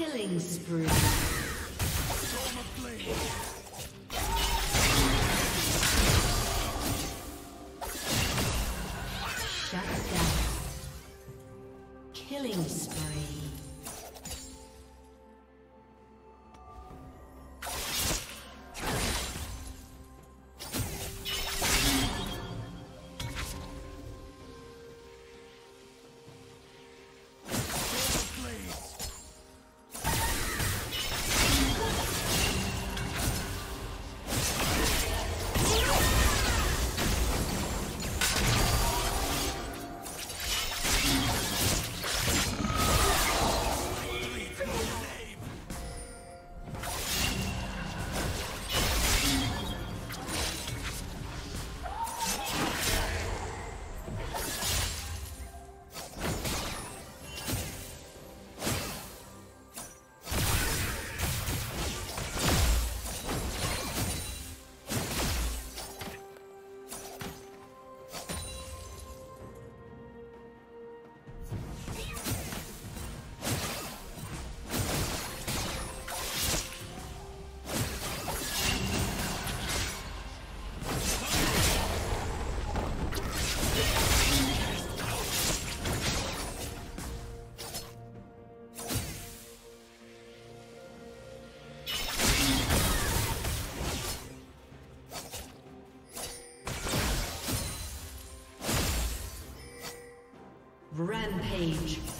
Killing spree. Rampage.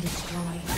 Destroyed.